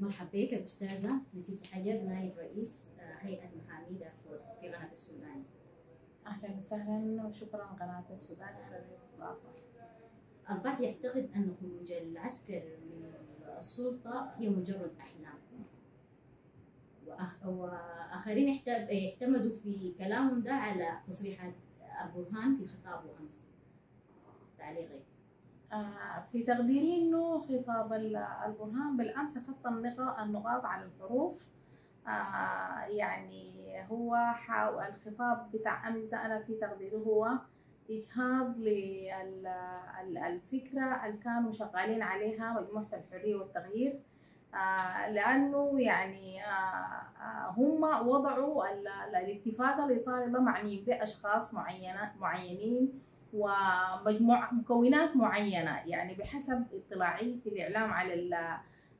مرحبا بك الأستاذة نفيسة حجر نائب رئيس هيئة محامي دارفور في قناة السودان. أهلا وسهلا وشكرا قناة السودان على الاستضافة. البعض يعتقد أن خروج العسكر من السلطة هي مجرد أحلام. وآخرين اعتمدوا في كلامهم ده على تصريحات البرهان في خطابه أمس. تعليقي. آه، في تقديري إنه خطاب ال- البرهان بالأمس خط النقا- النقاط على الحروف. آه، يعني هو حاول الخطاب بتاع أمس ده أنا في تقديري هو إجهاض للفكره اللي كانوا شغالين عليها مجموعه الحرية والتغيير. آه، لأنه يعني آه، آه، هم وضعوا ال- ال- الاتفاق الاطاري ده معني بأشخاص معينه معينين ومجموعة مكونات معينة. يعني بحسب اطلاعي في الإعلام على ال-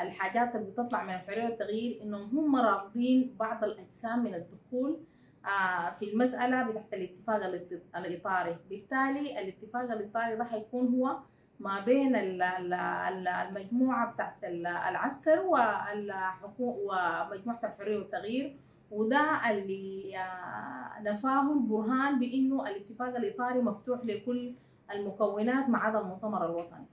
الحاجات اللي بتطلع من الحرية والتغيير إنهم هم رافضين بعض الأجسام من الدخول آه، في المسألة بتاعت الاتفاق الات- الإطاري. بالتالي الاتفاق الإطاري ده حيكون هو ما بين ال- ال- ال- المجموعة بتاعت ال- العسكر والحكومة ومجموعة الحرية والتغيير. وده اللي آه، نفاه البرهان بإنه الاتفاق الإطاري مفتوح لكل المكونات ما عدا المؤتمر الوطني.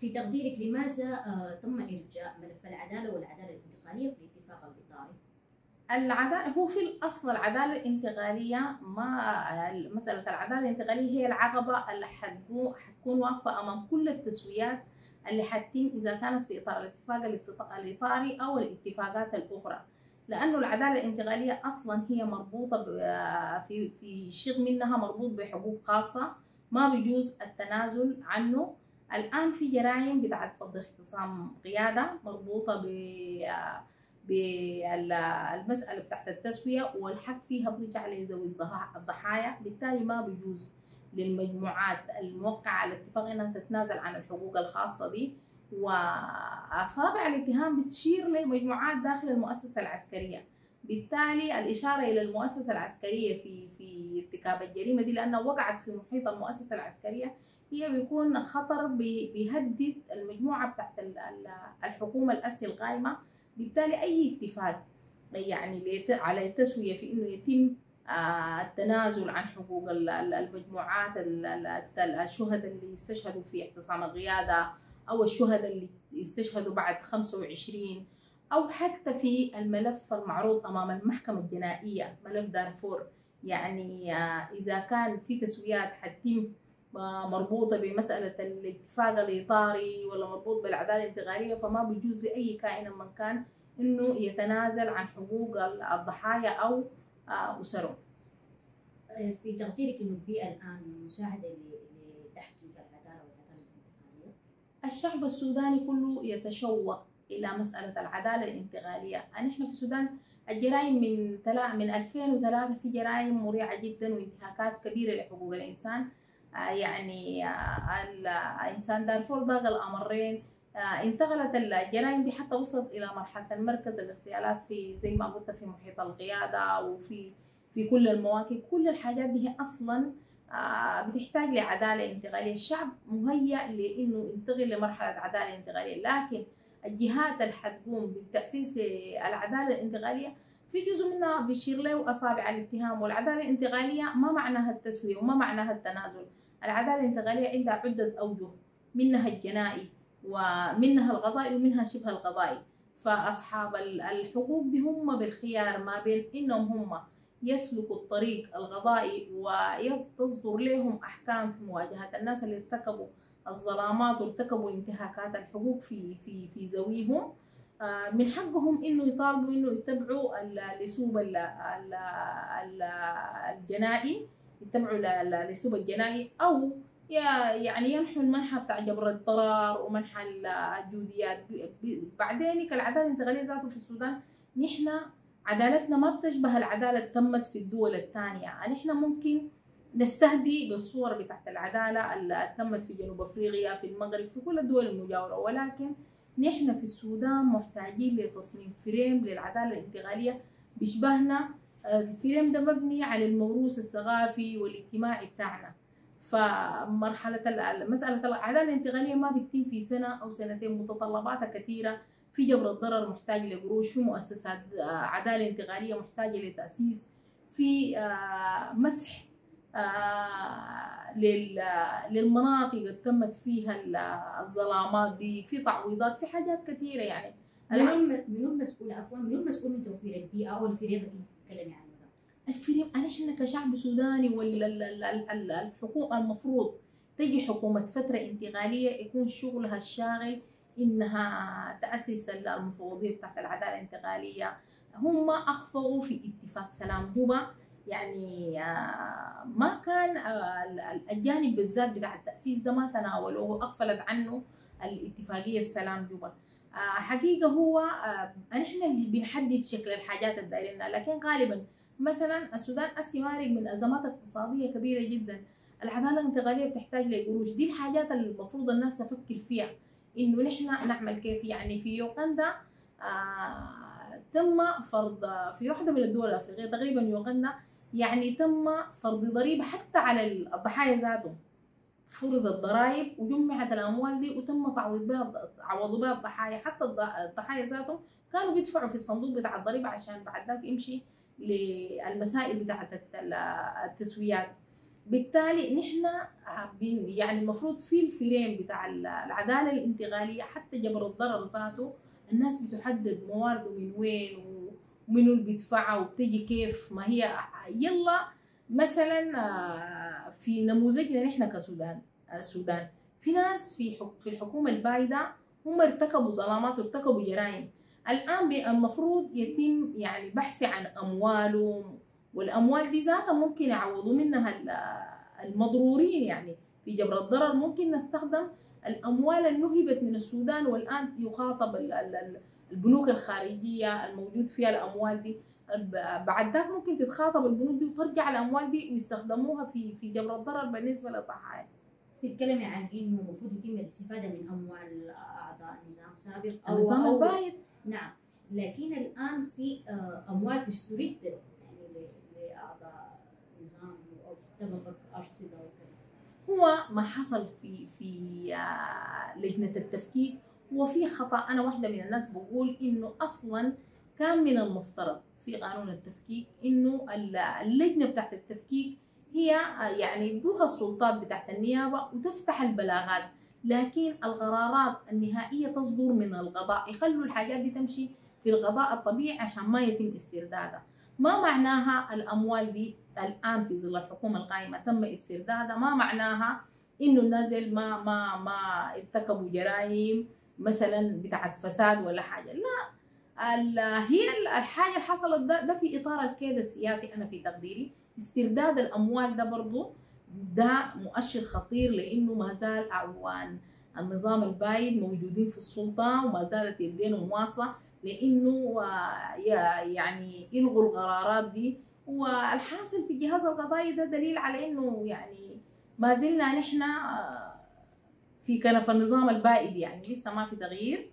في تقديرك لماذا آه، تم إرجاء ملف العدالة والعدالة الانتقالية في الاتفاق الإطاري؟ العدالة هو في الأصل العدالة الانتقالية ما مسألة العدالة الانتقالية هي العقبة اللي حتكون واقفة أمام كل التسويات اللي حتتم إذا كانت في إطار الاتفاق الات- الإطاري أو الاتفاقات الأخرى لأنه العدالة الانتقالية أصلا هي مربوطة ب- في في شق منها مربوط بحقوق خاصة. ما بيجوز التنازل عنه. الآن في جرائم بتاعت فض اختصام قيادة مربوطة ب بالمسألة بتاعت التسوية والحق فيها بيرجع لذوي الضحا- الضحايا. بالتالي ما بيجوز للمجموعات الموقعة على الاتفاق إنها تتنازل عن الحقوق الخاصة دي. وأصابع الاتهام بتشير لمجموعات داخل المؤسسة العسكرية. بالتالي الإشارة إلى المؤسسة العسكرية في في ارتكاب الجريمة دي لأنها وقعت في محيط المؤسسة العسكرية هي بيكون خطر بي- بيهدد المجموعة بتاعت ال- ال- الحكومة الأسي القائمة. بالتالي أي اتفاق يعني على التسوية في إنه يتم آه، التنازل عن حقوق ال- ال- المجموعات ال- ال- الشهداء اللي استشهدوا في اعتصام القيادة أو الشهداء اللي استشهدوا بعد 25 أو حتى في الملف المعروض أمام المحكمة الجنائية ملف دارفور. يعني آه، إذا كان في تسويات حتتم آه، مربوطة بمسألة الاتفاق الإطاري ولا مربوط بالعدالة الانتقالية فما بيجوز لأي كائن من كان إنه يتنازل عن حقوق الضحايا أو آه، أسرهم. في تقديرك أنه البيئة الآن مساعدة ل- لتحقيق العدالة والعدالة الانتقالية؟ الشعب السوداني كله يتشوق إلى مسألة العدالة الانتقالية، نحن في السودان الجرائم من تلا من 2003 في جرائم مريعة جدا وانتهاكات كبيرة لحقوق الإنسان. آه، يعني آه، الانسان دارفور ضاق الأمرين. آه، انتقلت الجرائم دي حتى وصلت إلى مرحلة المركز الاغتيالات في زي ما قلت في محيط القيادة وفي في كل المواكب كل الحاجات دي أصلا بتحتاج لعدالة انتقالية، الشعب مهيأ لإنه ينتقل لمرحلة عدالة انتقالية، لكن الجهات اللي حتقوم بالتأسيس للعدالة الانتقالية في جزء منها بيشير له أصابع الاتهام والعدالة الانتقالية ما معناها التسوية وما معناها التنازل، العدالة الانتقالية عندها عدة أوجه منها الجنائي ومنها القضائي ومنها شبه القضائي، فأصحاب ال- الحقوق هم بالخيار ما بين إنهم هم يسلكوا الطريق القضائي وتصدر لهم أحكام في مواجهة الناس اللي ارتكبوا الظلامات وارتكبوا انتهاكات الحقوق في في في ذويهم آه، من حقهم إنه يطالبوا إنه يتبعوا ال- الاسلوب ال- ال- ال- الجنائي يتبعوا ال- ال- الاسلوب الجنائي أو يعني ينحوا المنحى بتاع جبر الضرر ومنحى ال- الجوديات. بعدين العداله الانتقالية ذاته في السودان نحن عدالتنا ما بتشبه العدالة اللي تمت في الدول الثانية. يعني إحنا ممكن نستهدي بالصور بتاعت العدالة اللي تمت في جنوب أفريقيا في المغرب في كل الدول المجاورة. ولكن نحن في السودان محتاجين لتصميم فريم للعدالة الانتقالية. بيشبهنا الفريم ده مبني على الموروث الثقافي والاجتماعي بتاعنا. فمرحلة مسألة العدالة الانتقالية ما بتتم في سنة أو سنتين متطلباتها كثيرة. في جبر الضرر محتاج لقروش في مؤسسات آه، عدالة انتقالية محتاجة لتأسيس في آه، مسح آه، لل- للمناطق اللي تمت فيها ال- الظلامات دي في تعويضات في حاجات كثيرة يعني منو منو المسؤول عفوا منو المسؤول من توفير البيئة أو الفريضه اللي بتتكلمي عنها؟ الفريم إحنا كشعب سوداني الحكومة المفروض تجي حكومة فترة انتقالية يكون شغلها الشاغل إنها تأسس المفوضية بتاعت العدالة الانتقالية. هم اخفقوا في اتفاق سلام جوبا. يعني آه، ما كان آه، ال- ال- الجانب بالذات بتاع التأسيس ده ما تناولوه واغفلت عنه الاتفاقية السلام جوبا. آه، حقيقة هو نحن اللي بنحدد شكل الحاجات اللي لكن غالبا مثلا السودان مارق من أزمات اقتصادية كبيرة جدا. العدالة الانتقالية بتحتاج لقروش. دي الحاجات اللي المفروض الناس تفكر فيها. إنه نحن نعمل كيف؟ يعني في يوغندا آه تم فرض في واحدة من الدول الأفريقية تقريبا يوغندا يعني تم فرض ضريبة حتى على الضحايا ذاتهم. فرضت ضرائب وجمعت الأموال دي وتم تعويض بها عوضوا بها الضحايا. حتى الض- الضحايا ذاتهم كانوا بيدفعوا في الصندوق بتاع الضريبة عشان بعد ذاك يمشي للمسائل بتاعت الت- التسويات. بالتالي نحن يعني المفروض في الفريم بتاع العدالة الانتقالية حتى جبر الضرر ذاته الناس بتحدد موارده من وين ومنو اللي بيدفعها وبتجي كيف ما هي. يلا مثلا آه، في نموذجنا نحن كسودان السودان في ناس في في الحكومة البايدة هم ارتكبوا ظلامات وارتكبوا جرائم. الآن المفروض يتم يعني بحث عن أموالهم والأموال دي ذاتها ممكن يعوضوا منها ال- المضرورين يعني. في جبر الضرر ممكن نستخدم الأموال النهبت من السودان والآن يخاطب ال- ال- ال- البنوك الخارجية الموجود فيها الأموال دي. بعد ذاك ممكن تتخاطب البنوك دي وترجع الأموال دي ويستخدموها في في جبر الضرر بالنسبة للضحايا. تتكلمي عن إنه المفروض يتم الاستفادة من أموال أعضاء نظام سابق أو النظام البايد. نعم. لكن الآن في آه، أموال استردت نظام أو أرصدة وكذا. هو ما حصل في في آه، لجنة التفكيك هو في خطأ. أنا واحدة من الناس بقول إنه أصلا كان من المفترض في قانون التفكيك إنه ال- اللجنة بتاعت التفكيك هي آه، يعني يدوها السلطات بتاعت النيابة وتفتح البلاغات لكن القرارات النهائية تصدر من القضاء. يخلوا الحاجات دي تمشي في القضاء الطبيعي عشان ما يتم استردادها. ما معناها الأموال دي الآن في ظل الحكومة القائمة تم استردادها. ما معناها إنه الناس ما ما ما ارتكبوا جرائم مثلا بتاعت فساد ولا حاجة. لا هي ال- الحاجة اللي حصلت ده, ده في إطار الكيد السياسي أنا في تقديري. استرداد الأموال ده برضو ده مؤشر خطير لأنه ما زال أعوان النظام البايد موجودين في السلطة وما زالت يدينهم واصلة. لأنه آه، يعني يلغوا القرارات دي. والحاصل في الجهاز القضائي ده دليل على إنه يعني ما زلنا نحن آه، في كنف النظام البائد يعني لسه ما في تغيير.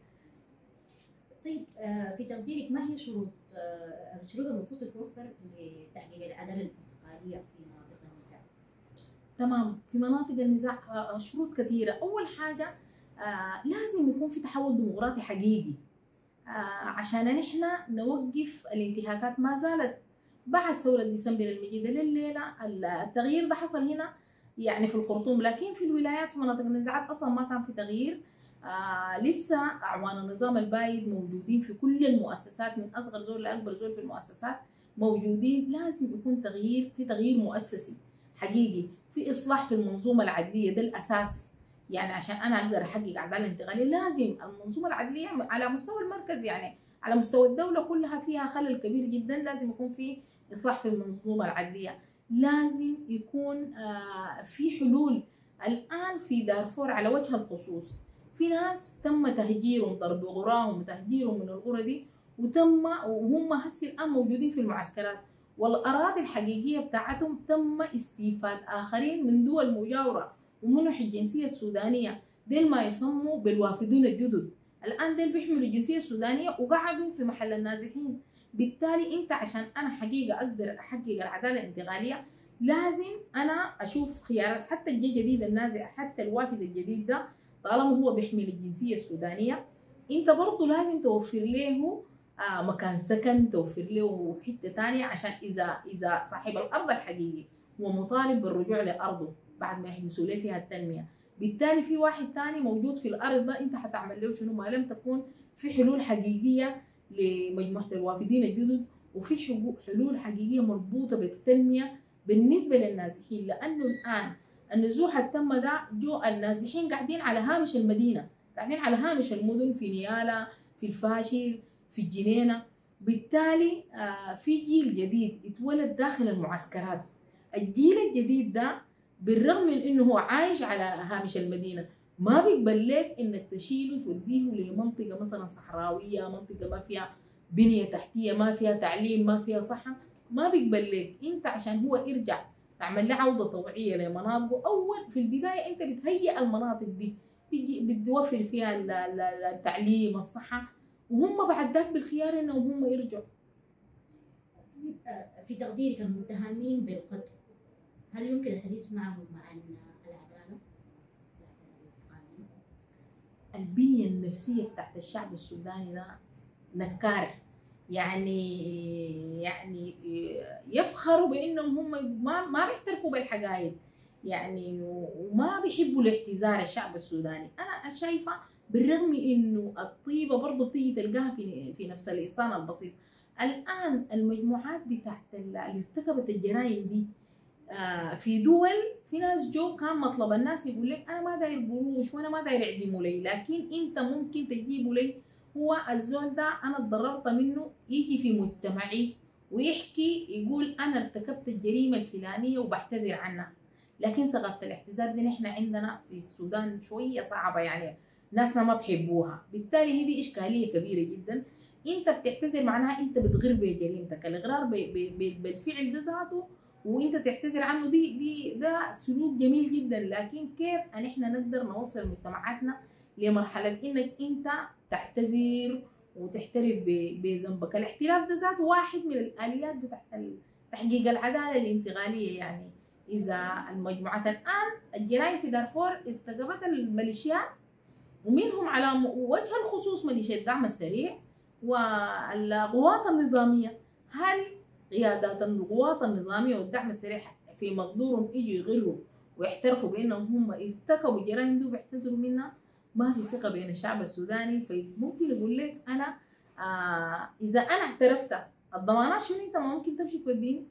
طيب آه، في تقديرك ما هي شروط الشروط المفروض تتوفر لتحقيق العداله الانتقالية في مناطق النزاع؟ تمام في مناطق النزاع شروط كثيرة. أول حاجة آه، لازم يكون في تحول ديمقراطي حقيقي. عشان نحن نوقف الانتهاكات ما زالت بعد ثورة ديسمبر المجيدة لليلة. التغيير ده حصل هنا يعني في الخرطوم لكن في الولايات في مناطق النزاعات أصلا ما كان في تغيير. آه لسه أعوان النظام البايد موجودين في كل المؤسسات من أصغر زول لأكبر زول في المؤسسات موجودين. لازم يكون تغيير في تغيير مؤسسي حقيقي في إصلاح في المنظومة العدلية. ده الأساس. يعني عشان أنا أقدر أحقق عدالة انتقالية لازم المنظومة العدلية على مستوى المركز يعني على مستوى الدولة كلها فيها خلل كبير جدا لازم يكون في إصلاح في المنظومة العدلية لازم يكون آه، في حلول. الآن في دارفور على وجه الخصوص في ناس تم تهجيرهم ضرب غراهم وتهجيرهم من الغرة دي وتم وهم هسه الآن موجودين في المعسكرات. والأراضي الحقيقية بتاعتهم تم استيفاد آخرين من دول مجاورة. ومنح الجنسية السودانية؟ ديل ما يسموا بالوافدون الجدد. الآن ديل بيحملوا الجنسية السودانية وقعدوا في محل النازحين. بالتالي أنت عشان أنا حقيقة أقدر أحقق العدالة الانتقالية لازم أنا أشوف خيارات حتى الجي الجديد النازح حتى الوافد الجديد ده طالما هو بيحمل الجنسية السودانية. أنت برضه لازم توفر له آه مكان سكن توفر له حتة تانية عشان إذا إذا صاحب الأرض الحقيقي هو مطالب بالرجوع لأرضه. بعد ما يحدثوا له فيها التنمية. بالتالي في واحد تاني موجود في الأرض ده أنت حتعمل له شنو؟ ما لم تكون في حلول حقيقية لمجموعة الوافدين الجدد وفي حلول حقيقية مربوطة بالتنمية بالنسبة للنازحين. لأنه الآن النزوح التم ده جو النازحين قاعدين على هامش المدينة قاعدين على هامش المدن في نيالا في الفاشل في الجنينة. بالتالي في جيل جديد اتولد داخل المعسكرات. الجيل الجديد ده بالرغم من إنه هو عايش على هامش المدينة ما بيقبل لك إنك تشيله توديه لمنطقة مثلا صحراوية منطقة ما فيها بنية تحتية ما فيها تعليم ما فيها صحة. ما بيقبل لك. أنت عشان هو يرجع تعمل له عودة طوعيه لمناطقه. أول في البداية أنت بتهيئ المناطق دي. بتوفر فيها التعليم الصحة. وهم بعد ذاك بالخيار إنهم هم يرجعوا. في تقديرك المتهمين بالقتل. هل يمكن الحديث معهم عن العدالة؟ البنية النفسية بتاعت الشعب السوداني ده نكار. يعني يعني يفخروا بأنهم هم ما ما بيعترفوا بالحقائق. يعني وما بيحبوا الاعتذار الشعب السوداني. أنا شايفة بالرغم إنه الطيبة برضه بتيجي تلقاها في في نفس اللسان البسيط. الآن المجموعات بتاعت اللي ارتكبت الجرائم دي آه في دول في ناس جو كان مطلب الناس يقول لك أنا ما داير قروش وأنا ما داير يعدموا لي لكن أنت ممكن تجيبوا لي هو الزول ده أنا اتضررت منه يجي في مجتمعي ويحكي يقول أنا ارتكبت الجريمة الفلانية وبعتذر عنها. لكن ثقافة الاعتذار دي نحن عندنا في السودان شوية صعبة يعني ناسنا ما بحبوها. بالتالي هي دي إشكالية كبيرة جدا. أنت بتعتذر معناها أنت بتغر بجريمتك. الإغرار بالفعل ده ذاته وانت تعتذر عنه دي دي ده سلوك جميل جدا. لكن كيف إن إحنا نقدر نوصل مجتمعاتنا لمرحلة إنك إنت تعتذر وتحترف بذنبك؟ الاحتراف ده ذاته واحد من الآليات بتاعت تحقيق العدالة الانتقالية. يعني إذا المجموعات الآن الجرائم في دارفور ارتكبت الميليشيات ومنهم على وجه الخصوص ميليشيا الدعم السريع والقوات النظامية. هل قيادات القوات النظامية والدعم السريع في مقدورهم يجوا يغروا ويعترفوا بأنهم هم ارتكبوا الجرائم دي وبيعتذروا منها. ما في ثقة بين الشعب السوداني فممكن يقول لك أنا آه إذا أنا اعترفت الضمانات شنو؟ أنت ما ممكن تمشي توديني.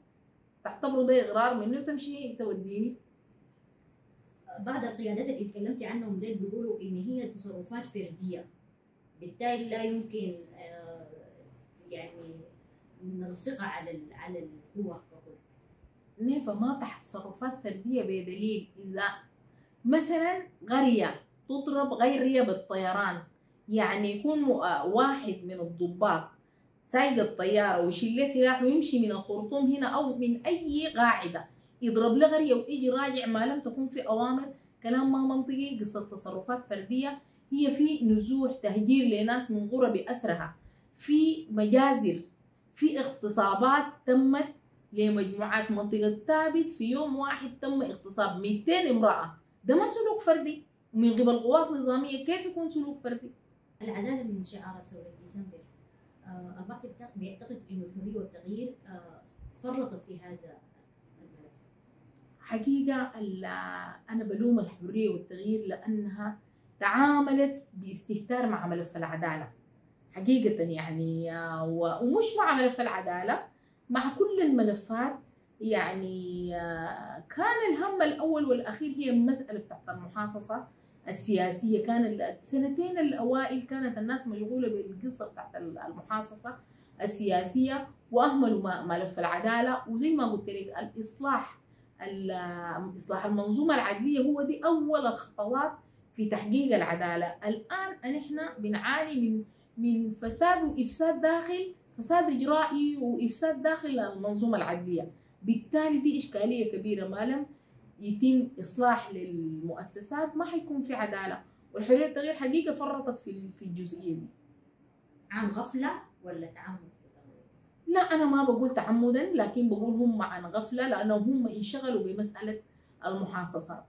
تعتبره ده إغرار مني وتمشي توديني. بعض القيادات اللي اتكلمتي عنهم ديل بيقولوا إن هي تصرفات فردية. بالتالي لا يمكن نلصقها على على القوة ككل. نيفا ما تحت تصرفات فردية بدليل اذا مثلا قريه تضرب غيريه بالطيران. يعني يكون واحد من الضباط سايق الطيارة ويشيل له سلاح ويمشي من الخرطوم هنا أو من أي قاعدة. يضرب له غرية ويجي راجع ما لم تكن في أوامر كلام ما منطقي قصة تصرفات فردية. هي في نزوح تهجير لناس من قرى باسرها في مجازر في اغتصابات تمت لمجموعات منطقة ثابت. في يوم واحد تم اغتصاب 200 امرأة. ده ما سلوك فردي. من قبل قوات نظامية كيف يكون سلوك فردي؟ العدالة من شعارات ثوره ديسمبر. آه البعض بيعتقد إنه الحرية والتغيير آه فرطت في هذا الملف. حقيقة أنا بلوم الحرية والتغيير لأنها تعاملت باستهتار مع ملف العدالة. حقيقة يعني ومش مع ملف العدالة. مع كل الملفات يعني كان الهم الأول والأخير هي المساله بتاعت المحاصصة السياسية. كان السنتين الأوائل كانت الناس مشغولة بالقصة بتاعت المحاصصة السياسية واهملوا ملف العدالة. وزي ما قلت لك الإصلاح إصلاح المنظومة العدلية هو دي أول الخطوات في تحقيق العدالة. الآن نحن بنعاني من من فساد وإفساد داخل فساد إجرائي وإفساد داخل المنظومة العدلية. بالتالي دي إشكالية كبيرة ما لم يتم إصلاح للمؤسسات ما حيكون في عدالة. والحرية التغيير حقيقة فرطت في في الجزئية دي. عن غفلة ولا تعمد؟ لا أنا ما بقول تعمدا لكن بقول هم عن غفلة لانهم هم انشغلوا بمسألة المحاصصات.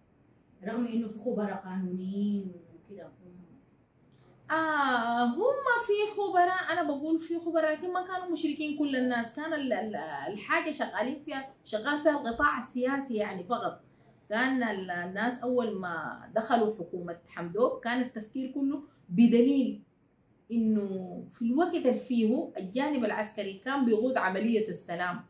رغم إنه في خبراء قانونيين وكده. آه هم في خبراء أنا بقول في خبراء لكن ما كانوا مشركين كل الناس. كان ال- ال- الحاجة شغالين فيها شغال فيها القطاع السياسي يعني فقط. كان ال- الناس أول ما دخلوا حكومة حمدوك كان التفكير كله بدليل إنه في الوقت اللي فيه الجانب العسكري كان بيقود عملية السلام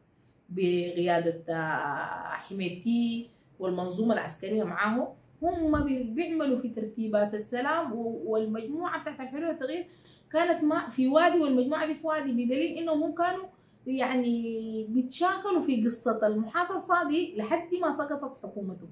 بقيادة آه، حميدتي والمنظومة العسكرية معاه هم بي- بيعملوا في ترتيبات السلام والمجموعة بتاعت الحلول والتغيير كانت ما في وادي والمجموعة دي في وادي بدليل إنهم هم كانوا يعني بيتشاكلوا في قصة المحاصصة دي لحد ما سقطت حكومته.